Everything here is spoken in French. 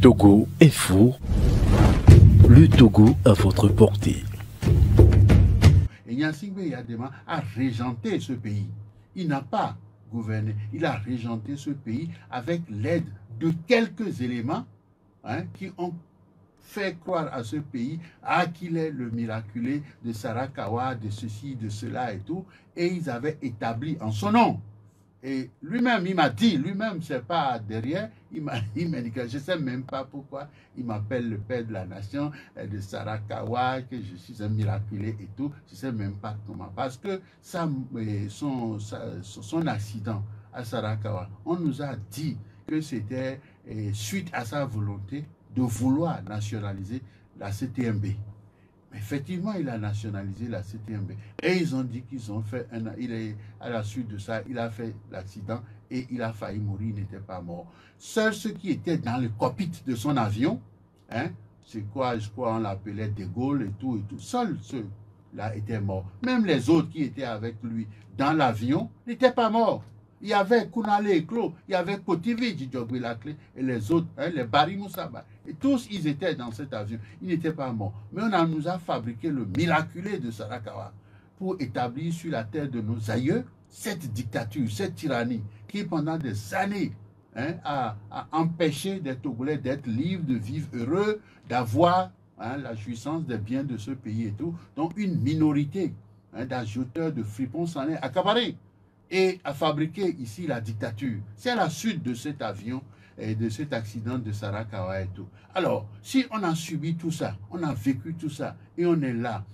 Togo est fou. Le Togo à votre portée. Et Nyansingbe Yadema a régenté ce pays. Il n'a pas gouverné. Il a régenté ce pays avec l'aide de quelques éléments hein, qui ont fait croire à ce pays à qu'il est le miraculé de Sarakawa, de ceci, de cela et tout. Et ils avaient établi en son nom et lui-même, il m'a dit, lui-même, c'est pas derrière, il m'a dit que je sais même pas pourquoi il m'appelle le père de la nation euh, de Sarakawa, que je suis un miraculé et tout. Je sais même pas comment. Parce que euh, son, son accident à Sarakawa, on nous a dit que c'était euh, suite à sa volonté de vouloir nationaliser la CTMB effectivement, il a nationalisé la CTMB. Et ils ont dit qu'ils ont fait un... Il est, à la suite de ça, il a fait l'accident et il a failli mourir, il n'était pas mort. Seuls ceux qui étaient dans le cockpit de son avion, hein, c'est quoi, je crois, on l'appelait De Gaulle et tout et tout, seuls ceux-là étaient morts. Même les autres qui étaient avec lui dans l'avion n'étaient pas morts. Il y avait Kounale Eklo, il y avait Kotivi, clé et les autres, hein, les Bari Moussaba. Et tous, ils étaient dans cet avion. Ils n'étaient pas morts. Mais on nous a fabriqué le miraculé de Sarakawa pour établir sur la terre de nos aïeux cette dictature, cette tyrannie qui, pendant des années, hein, a, empêché des Togolais d'être libres, de vivre heureux, d'avoir hein, la jouissance des biens de ce pays et tout. Donc, une minorité d'ajouteurs, de fripons s'en est accaparée et a fabriqué ici la dictature. C'est à la suite de cet avion et de cet accident de Sarakawa et tout. Alors, si on a subi tout ça, on a vécu tout ça, et on est là,